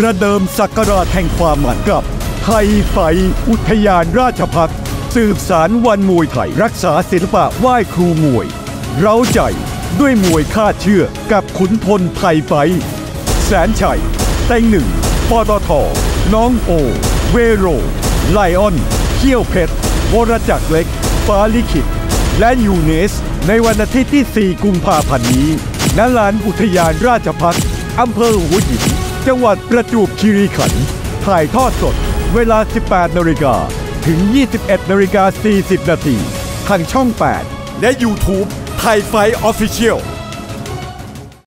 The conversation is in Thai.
ประเดิมสักการะแห่งความหมันกับ ไทยไฟอุทยานราชพักษ์สืบสารวันมวยไทย รักษาศิลปะไหว้ครูมวย เร้าใจด้วยมวยคาดเชื่อกับขุนพลไทยไฟ แสนชัยเต็งหนึ่งปตทน้องโอ เวโร ไลออน เขี้ยวเพชร วรจักรเล็กฟ้าลิขิต และยูเนส ในวันอาทิตย์ที่ 4 กุมภาพันธ์นี้ณลานอุทยานราชภักดิ์อำเภอหัวหิน จังหวัดประจวบคีรีขันธ์ถ่ายทอดสด เวลา 18นาฬิกาถึง 21นาฬิกา40นาทีทางช่อง 8 และ YouTube ไทยไฟออฟฟิเชียล